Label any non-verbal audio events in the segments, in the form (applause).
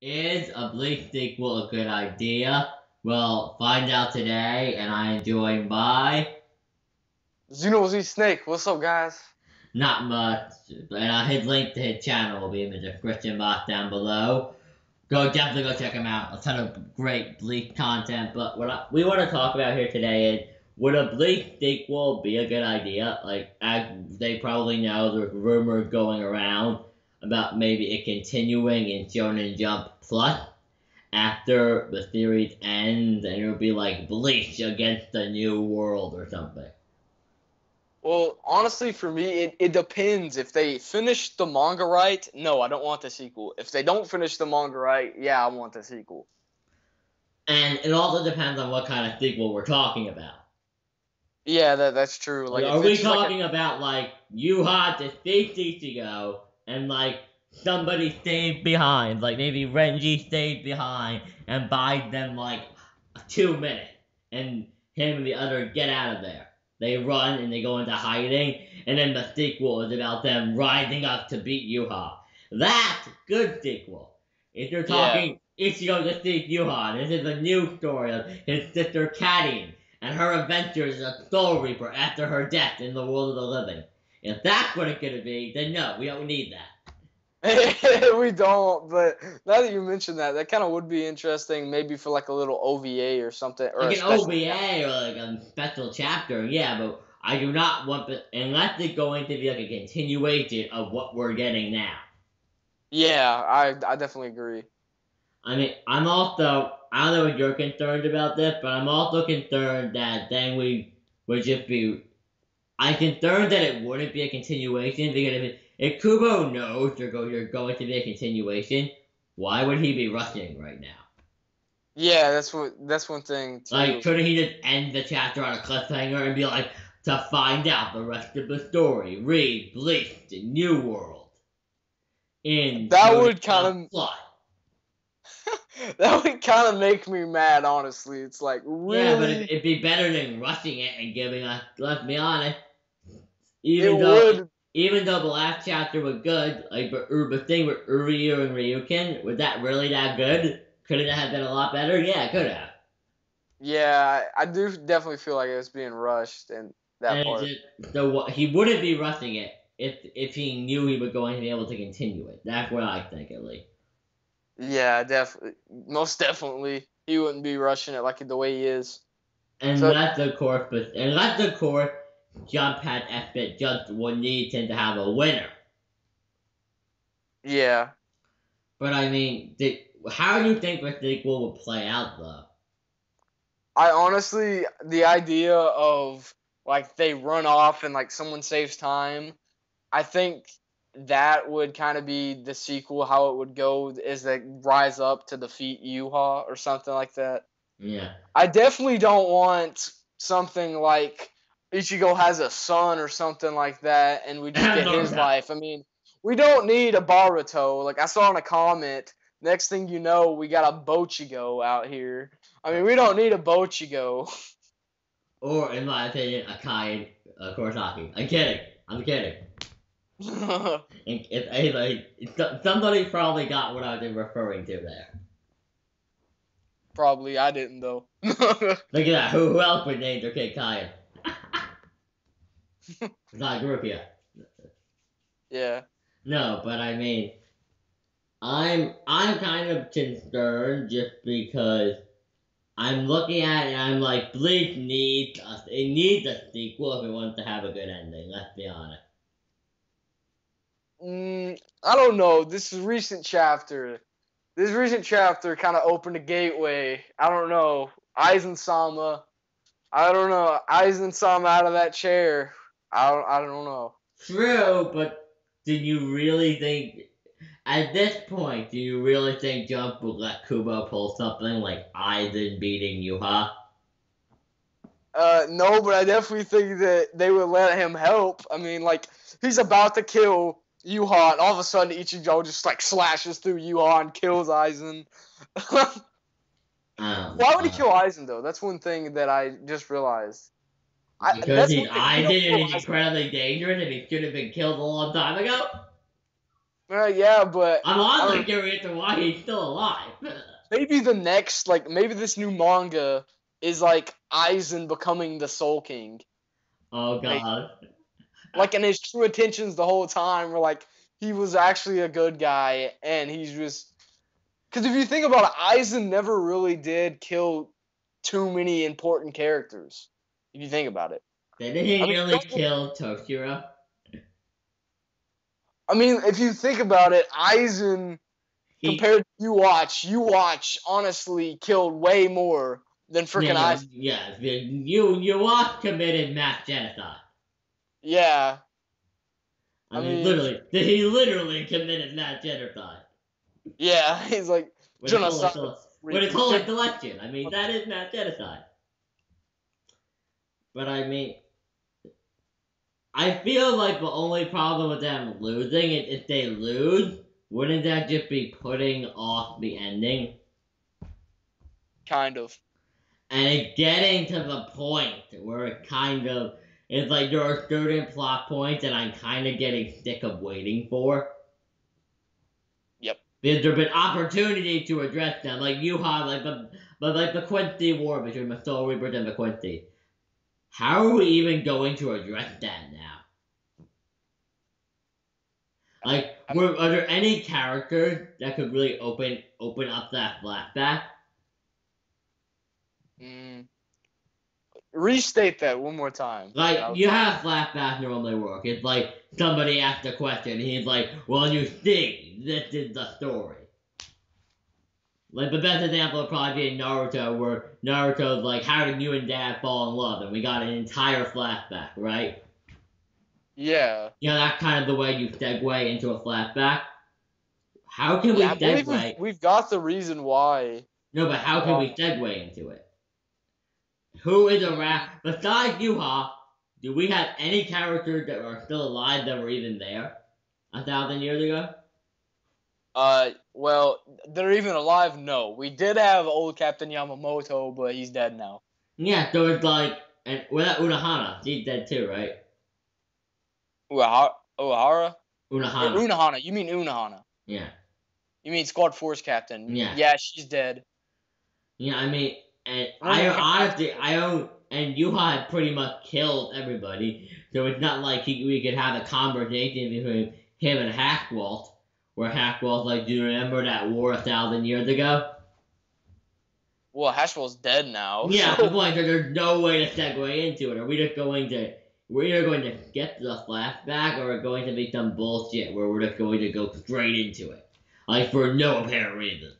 Is a Bleach sequel a good idea? Well, find out today, and I am joined by Xeno Z Snake. What's up, guys? not much, and uh, his link to his channel will be in the description box down below. Go definitely go check him out. A ton of great Bleach content. But what I, we want to talk about here today is would a Bleach sequel be a good idea? Like as they probably know, there's rumors going around about maybe a continuing in Shonen Jump plot after the series ends, and it'll be like Bleach against the New World or something. Well, honestly, for me, it, it depends. If they finish the manga right, no, I don't want the sequel. If they don't finish the manga right, yeah, I want the sequel. And it also depends on what kind of sequel we're talking about. Yeah, that that's true. Like, are we just like a- talking about like you had to Ichigo and like somebody stayed behind, like maybe Renji stayed behind and buys them like two minutes, and him and the other get out of there. They run and they go into hiding, and then the sequel is about them rising up to beat Yhwach. That's good sequel. If you're talking Yeah. Ichigo to seek Yhwach, this is a new story of his sister Kadine and her adventures as a Soul Reaper after her death in the world of the living. If that's what it's gonna be, then no, we don't need that. (laughs) we don't. But now that you mentioned that, that kind of would be interesting. Maybe for like a little OVA or something, or Like an OVA or like a special chapter, yeah, but I do not want unless it's going to be like a continuation of what we're getting now. Yeah, I I definitely agree. I mean, I'm also I don't know if you're concerned about this, but I'm also concerned that then we would just be. I'm concerned that it wouldn't be a continuation because if if Kubo knows you're go you're going to be a continuation, why would he be rushing right now? Yeah, that's what that's one thing too. Like, couldn't he just end the chapter on a cliffhanger and be like, to find out the rest of the story, read Bleach, the New World. In That (laughs) would kinda- that would kind of make me mad, honestly. It's like really. Yeah, but it'd, it'd be better than rushing it and giving us. Let's be honest. It Even though, would. even though the last chapter was good, like but the thing with Uryu and Ryuken, was that really that good? Could it have been a lot better? Yeah, it could have. Yeah, I, do definitely feel like it was being rushed and that and part. just, what, he wouldn't be rushing it if if he knew he was going to be able to continue it. That's what I think, at least. Yeah, definitely. Most definitely, he wouldn't be rushing it like the way he is. And So- that's the course, but and that's the course. Jump had expect just would need him to have a winner. Yeah. But I mean, the, how do you think the sequel will play out, though? I honestly, the idea of like they run off and like someone saves time, I think that would kind of be the sequel. How it would go is they rise up to defeat Yhwach or something like that. Yeah. I definitely don't want something like Ichigo has a son or something like that, and we just (laughs) get his no. life. I mean, we don't need a Boruto. Like I saw in a comment, next thing you know, we got a Bochigo out here. I mean, we don't need a Bochigo. (laughs) Or, in my opinion, a Kai uh, Kurosaki. I'm kidding. I'm kidding. If anybody, somebody probably got what I was referring to there. Probably I didn't though. (laughs) Look at that. Who, who else would name their kid Kaya? Not a group yet. yeah. No, but I mean, I'm I'm kind of concerned just because I'm looking at it and I'm like, Bleach needs a, it needs a sequel if it wants to have a good ending. Let's be honest. Mm, I don't know. This is recent chapter. This recent chapter kind of opened a gateway. I don't know. Aizen Sama. I don't know. Aizen Sama out of that chair. I don't. I don't know. True, but did you really think? At this point, do you really think Jump would let Kubo pull something like Aizen beating Yhwach? Uh, no, but I definitely think that they would let him help. I mean, like he's about to kill Yhwach, and all of a sudden Ichigo just like slashes through Yhwach and kills Aizen. (laughs) Um, Why would he uh, kill Aizen though? That's one thing that I just realized. I, Because that's he's one thing, you don't Aizen kill and he's Aizen. incredibly dangerous and he should have been killed a long time ago? Well, yeah, but I'm honestly curious to why he's still alive. (laughs) maybe the next, like, maybe this new manga is like Aizen becoming the Soul King. oh Like- god. Like, and his true intentions the whole time were like he was actually a good guy, and he's just. Because if you think about it, Aizen never really did kill too many important characters. If you think about it. Didn't he I mean, really kill Toshiro? I mean, if you think about it, Aizen He, compared to Yhwach, you watch honestly killed way more than freaking yeah, Aizen. yeah, you Yhwach committed mass genocide. Yeah, I, I mean, mean- literally, (laughs) he literally committed mass genocide. yeah. (laughs) He's like whole, Genocide. with his whole intellection. I mean, that is mass genocide. But I mean, I feel like the only problem with them losing is if they lose, wouldn't that just be putting off the ending? kind of. And it's getting to the point where it kind of it's like there are certain plot points that I'm kind of getting sick of waiting for. Yep. Because there've been opportunity to address them, like you have, like the but like the Quincy War between the Soul Reapers and the Quincy. How are we even going to address that now? Like, were, are there any characters that could really open open up that flashback? Mm. Restate that one more time. Like was- you have flashback normally work. It's like somebody asked a question, and he's like, "Well, you see, this is the story." Like the best example would probably be Naruto, where Naruto's like, "How did you and Dad fall in love?" And we got an entire flashback, right? Yeah. You know, that's kind of the way you segue into a flashback. How can we yeah believe segue? we've, we've got the reason why. No, but how can we segue into it? Who is around besides Yhwach? Do we have any characters that are still alive that were even there a thousand years ago? Uh, well, they're even alive. No, we did have old Captain Yamamoto, but he's dead now. Yeah, there was like, and without Unohana, he's dead too, right? Uehara? Uehara? Unohana. Unohana. You mean Unohana? Yeah, You mean Squad Force Captain? Yeah. Yeah, she's dead. yeah. I mean, and I honestly, I don't. And Yhwach had pretty much killed everybody, so it's not like he, we could have a conversation between him and Haschwalth, where Haschwalth's like, "Do you remember that war a thousand years ago?" Well, Haschwalth's dead now. Yeah, (laughs) so- the point that there's no way to segue into it. Are we just going to we're either going to get the flashback or we're going to be some bullshit where we're just going to go straight into it. Like for no apparent reason.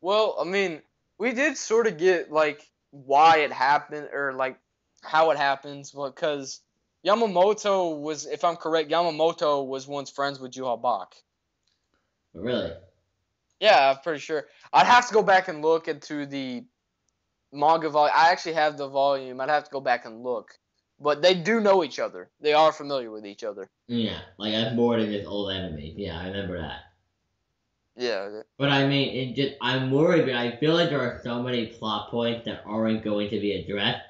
Well, I mean, we did sort of get like why it happened or like how it happens because Yamamoto was, if I'm correct, Yamamoto was once friends with Juha Bach. Really. Yeah, I'm pretty sure. I'd have to go back and look into the manga volume. I actually have the volume. I'd have to go back and look. But they do know each other. They are familiar with each other. Yeah, like I'm bored than just old enemy. Yeah, I remember that. Yeah. But I mean, it just I'm worried, but I feel like there are so many plot points that aren't going to be addressed,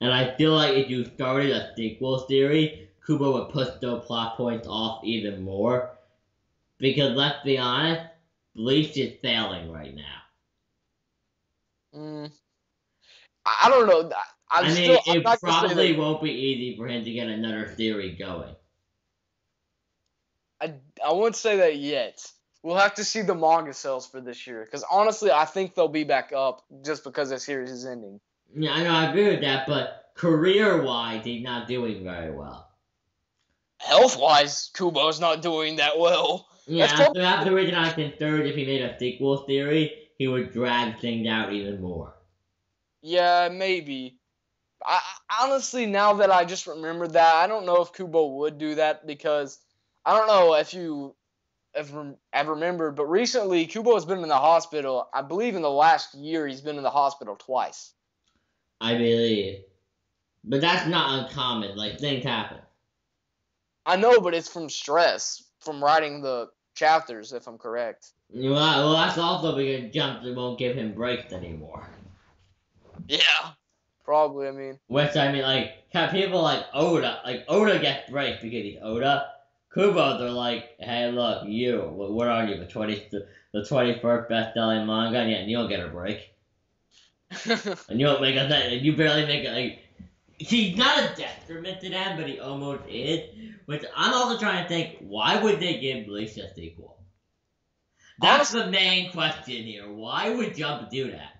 and I feel like if you started a sequel series, Kubo would push those plot points off even more. Because let's be honest, Bleach is failing right now. Mm. I don't know. I- I'm I mean, still. It not gonna say probably won't be easy for him to get another theory going. I, I won't say that yet. We'll have to see the manga sales for this year. Because honestly, I think they'll be back up just because the series is ending. Yeah, I know, I agree with that, but career-wise, he's not doing very well. Health wise, Kubo's not doing that well. Yeah, That's so probably- that's the reason I think third, if he made a sequel series, he would drag things out even more. Yeah, maybe. I, honestly, now that I just remember that, I don't know if Kubo would do that because I don't know if you have, have remembered, but recently Kubo has been in the hospital. I believe in the last year he's been in the hospital twice. I believe. But that's not uncommon, like, things happen. I know, but it's from stress from writing the chapters, if I'm correct. Well, well that's also because Jump won't give him breaks anymore. Yeah, probably. I mean, Which, I mean, like, have people like Oda, like, Oda gets breaks because he's Oda. Kubo, they're like, hey, look, you, wh- what are you, the twenty, the twenty first best selling manga? Yeah, and you don't get a break, (laughs) and you don't make a thing, and you barely make it. Like, he's not a detriment to them, but he almost is. Which I'm also trying to think, why would they give Bleach a sequel? That's the main question here. Why would Jump do that?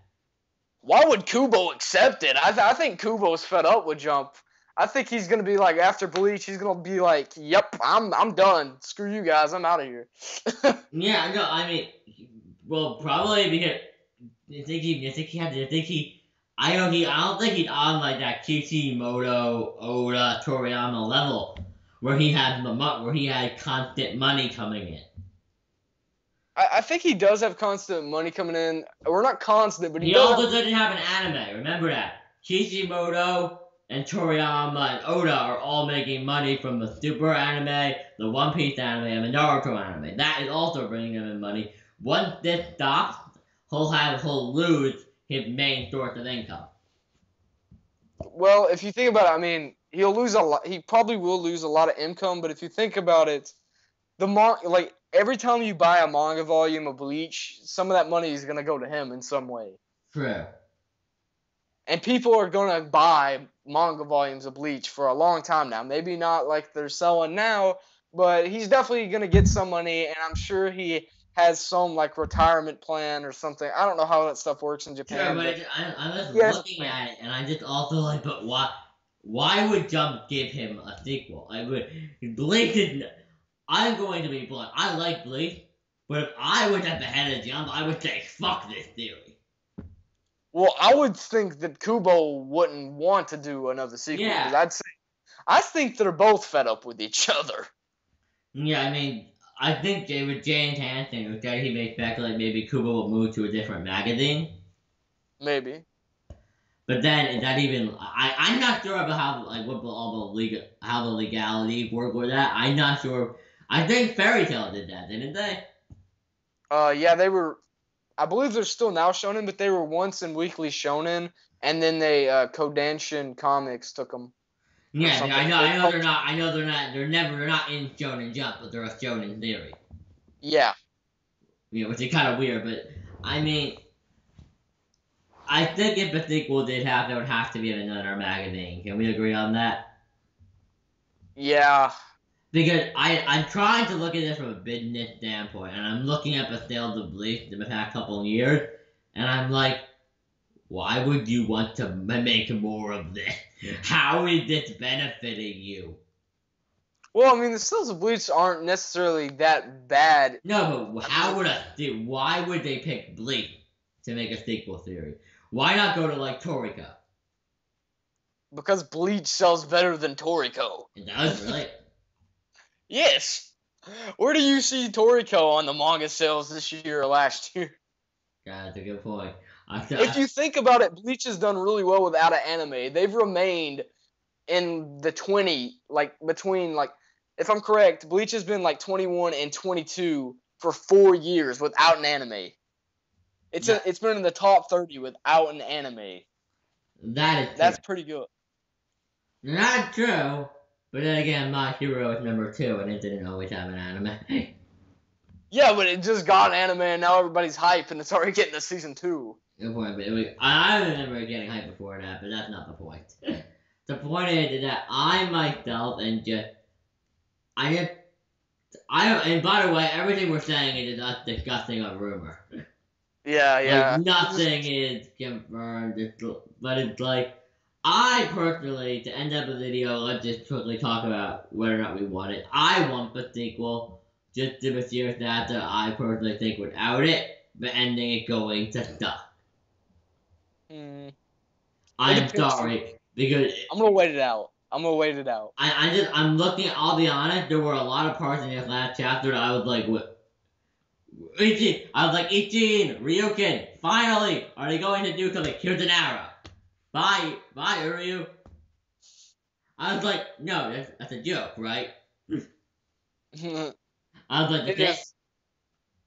Why would Kubo accept it? I, th- I think Kubo's fed up with Jump. I think he's gonna be like after Bleach, he's gonna be like, "Yep, I'm I'm done. Screw you guys, I'm out of here." (laughs) Yeah, no, I mean, well, probably because I think he, I think he had, I think he, I don't, he, I don't think he's on like that Kishimoto, Oda, Toriyama level where he had the where he had constant money coming in. I, I think he does have constant money coming in. We're not constant, but he, He also have- doesn't have an anime. Remember that Kishimoto and Toriyama and Oda are all making money from the Super anime, the One Piece anime, and the Naruto anime. That is also bringing him in money. Once this stops, he'll have he'll lose his main source of income. well, if you think about it, I mean, he'll lose a lot. He probably will lose a lot of income, but if you think about it, the mon- like every time you buy a manga volume of Bleach, some of that money is gonna go to him in some way. True. and people are gonna buy manga volumes of Bleach for a long time now. Maybe not like they're selling now, but he's definitely gonna get some money, and I'm sure he has some like retirement plan or something. I don't know how that stuff works in Sure, Japan. but but it, I, I'm just Yes. looking at it, and I'm just also like, but why? Why would Jump give him a sequel? I would. Bleach is. I'm going to be blunt. I like Bleach, but if I was at the head of Jump, I would say fuck this theory. well, I would think that Kubo wouldn't want to do another sequel. Yeah. I'd say, I think they're both fed up with each other. Yeah, I mean, I think Jay with James Hansen, who said he may speculate maybe Kubo will move to a different magazine. Maybe. But then is that even? I I'm not sure about how like what all the legal how the legalities work with that. I'm not sure. I think Fairy Tail did that, didn't they? Uh, yeah, they were. I believe they're still now shonen, but they were once in Weekly Shonen, and then they uh, Kodansha Comics took them. Yeah. I know. I know they're not. I know they're not. They're never. They're not in Shonen Jump, but they're a Shonen theory. Yeah. You know, which is kind of weird. But I mean, I think if a sequel did happen, it would have to be in another magazine. Can we agree on that? Yeah. Because I, I'm trying to look at this from a business standpoint, and I'm looking at the sales of Bleach in the past couple of years, and I'm like, why would you want to make more of this? How is this benefiting you? Well, I mean, the stills of Bleach aren't necessarily that bad. No, but how would a why would they pick Bleach to make a sequel theory? Why not go to like Toriko? Because Bleach sells better than Toriko. It does really. (laughs) Yes. Where do you see Toriko on the manga sales this year or last year? God, that's a good point. I, If you think about it, Bleach has done really well without an anime. They've remained in the 20, like between like if I'm correct, Bleach has been like 21 and 22 for 4 years without an anime. It's Yeah. a, it's been in the top 30 without an anime. that is That's pretty good. not true. But then again, My Hero is number two, and it didn't always have an anime. (laughs) Yeah, but it just got an anime and now everybody's hype and it's already getting to season 2. Good point, but was, I remember getting hyped before that, but that's not the point. (laughs) the point is that I myself and just I just I don't. And by the way, everything we're saying is us discussing a rumor. Yeah, (laughs) yeah. Like nothing is confirmed. It's, but it's like I personally, to end up the video, let's just quickly talk about whether or not we want it. I want the sequel, just to the serious that that I personally think without it, the ending is going to suck. Hmm. I'm It sorry because I'm gonna wait it out. I'm gonna wait it out. I, I just I'm looking. I'll be honest. There were a lot of parts in this last chapter that I was like, what? Ichi, I was like, Ichin, Ryuken, finally, are they going to do something? Here's an arrow. Bye, bye, Uryu. I was like, no, that's, that's a joke, right? (laughs) I was like, okay, is.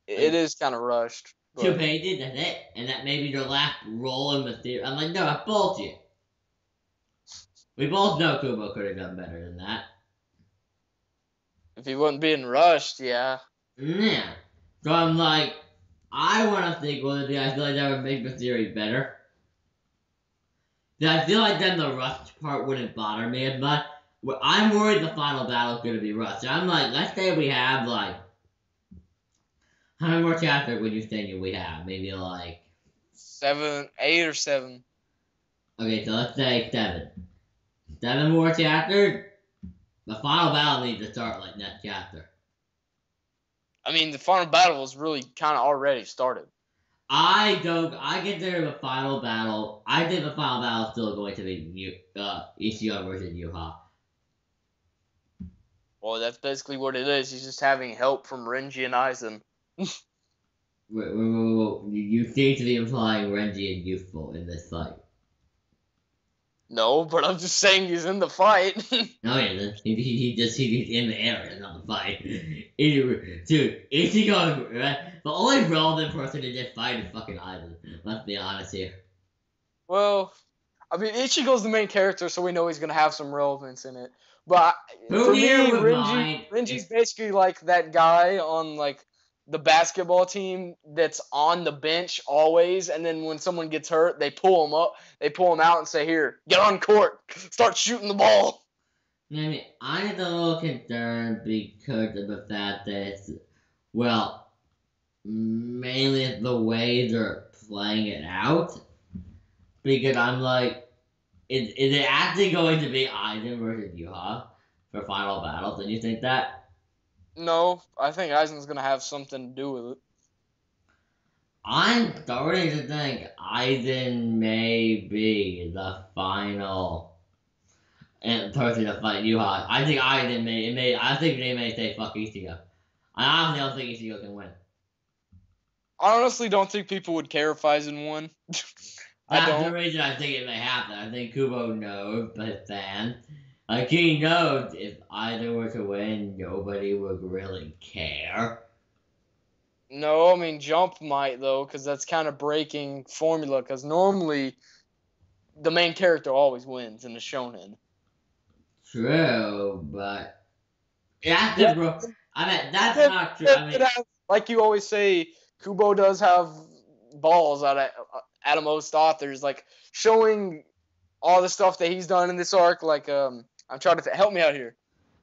It is kind of rushed. Two but- pages, that's it, and that may be their last role in the theory. I'm like, no, I that's bullshit. We both know Kubo could have done better than that. If he wasn't being rushed, yeah. Yeah. So I'm like, I want to think, well, I feel like that would make the series better. I feel like then the rush part wouldn't bother me as much. I'm worried the final battle is going to be rushed. I'm like, let's say we have like, how many more chapters would you think we have? Maybe like seven, eight or seven. Okay, so let's say seven. Seven more chapters. The final battle needs to start like next chapter. I mean, the final battle is really kind of already started. I don't. I consider the final battle. I think the final battle is still going to be uh, Ichigo versus Yhwach. Well, that's basically what it is. He's just having help from Renji and Aizen. (laughs) you seem to be implying Renji is useful in this fight. No, but I'm just saying he's in the fight. no, (laughs) oh, yeah, he, he, he just he's in the area, not the fight. (laughs) Dude, Ichigo, right? The only relevant person in this fight is fucking Aizen. Let's be honest here. Well, I mean, Ichigo's the main character, so we know he's gonna have some relevance in it. But Who for me, Renji, Renji's basically like that guy on like the basketball team that's on the bench always, and then when someone gets hurt, they pull them up, they pull them out, and say, "Here, get on court, start shooting the ball." I mean, I'm a little concerned because of the fact that, well, mainly the way they're playing it out. Because I'm like, is, is it actually going to be Aizen versus Yuha for final battle? Do you think that? No, I think Aizen's gonna have something to do with it. I'm starting to think Aizen may be the final eh, person to fight Yhwach. I think Aizen may, it may. I think they may say fuck Ichigo. I honestly don't think Ichigo can win. I honestly don't think people would care if Aizen won. (laughs) That's the reason I think it may happen. I think Kubo knows, but then like he knows if either were to win, nobody would really care. No, I mean Jump might though, because that's kind of breaking formula. Because normally, the main character always wins in the shonen. True, but that's yeah. bro. I mean that's it, not true. It, I mean, has, like you always say, Kubo does have balls out of out of most authors, like showing all the stuff that he's done in this arc, like um I'm trying to help me out here.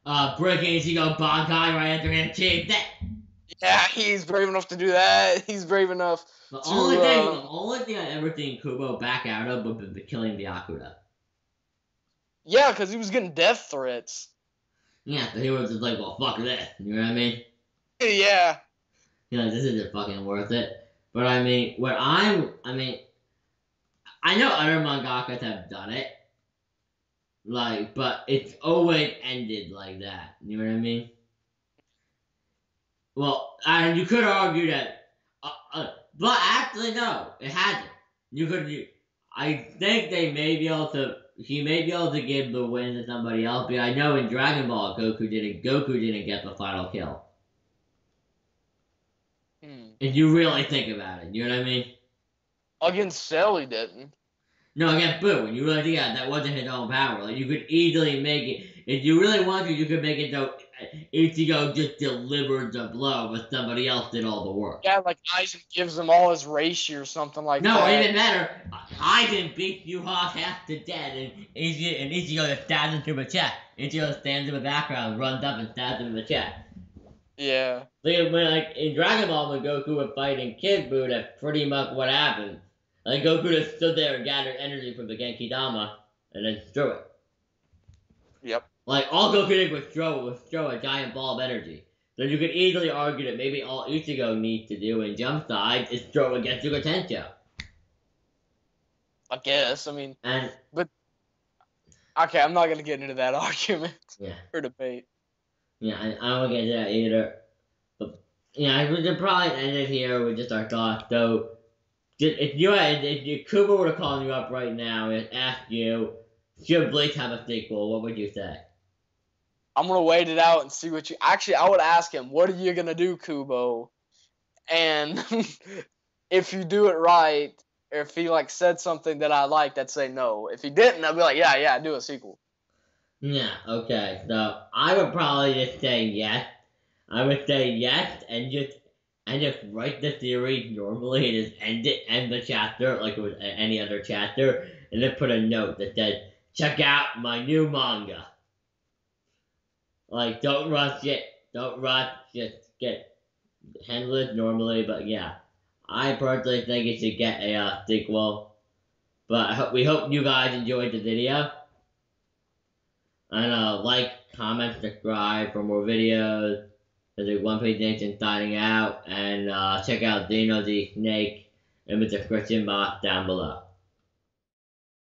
Uh, breaking go Bankai right after achieved that. Yeah, he's brave enough to do that. He's brave enough. The to, only thing, uh, the only thing I ever seen Kubo back out of would be killing Byakuya. Yeah, because he was getting death threats. Yeah, so he was just like, well, fuck this. You know what I mean? (laughs) Yeah. You know, this isn't fucking worth it. But I mean, what I'm, I mean, I know other mangakas have done it, like, but it's always ended like that. You know what I mean? Well, and you could argue that, uh, uh, but actually no, it hasn't. You could, you, I think they may be able to. He may be able to give the win to somebody else, but I know in Dragon Ball, Goku didn't. Goku didn't get the final kill. Hmm. If you really think about it, you know what I mean? Against Cell, he didn't. No, again, Boo, when you really think that, that wasn't his own power. Like, you could easily make it, if you really want to, you could make it so Ichigo just delivered the blow, but somebody else did all the work. Yeah, like Aizen gives him all his reishi or something like no, that. No, even better, Aizen beats Yhwach half to death, and Ichigo, and Ichigo just stabs him through the chest. Ichigo stands in the background, runs up, and stabs him in the chest. Yeah. Like, when, like in Dragon Ball, when Goku was fighting Kid Buu, that's pretty much what happened. And Goku just stood there and gathered energy from the Genki Dama and then threw it. Yep. Like all Goku did was throw was throw a giant ball of energy. So you could easily argue that maybe all Ichigo needs to do in Jump Side is throw Getsuga Tensho. I guess. I mean, and but okay, I'm not gonna get into that (laughs) argument. Yeah. or debate. Yeah, I, I don't get into that either. But yeah, we could probably end it here with just our thoughts. So if you had, if you Kubo were to call you up right now and ask you, should Bleach have a sequel, what would you say? I'm gonna wait it out and see what you. Actually, I would ask him, "What are you gonna do, Kubo?" And (laughs) if you do it right, if he like said something that I liked, I'd say no. If he didn't, I'd be like, "Yeah, yeah, do a sequel." Yeah, okay. So I would probably just say yes. I would say yes and just and just write the series normally and just end it end the chapter like it was any other chapter and then put a note that says check out my new manga. Like don't rush it. Don't rush, just get handle it normally, but yeah. I personally think it should get a uh, sequel. But hope we hope you guys enjoyed the video. And uh, like, comment, subscribe for more videos. There's a One Piece Nation signing out. And uh, check out Xeno Z Snake in the description box down below.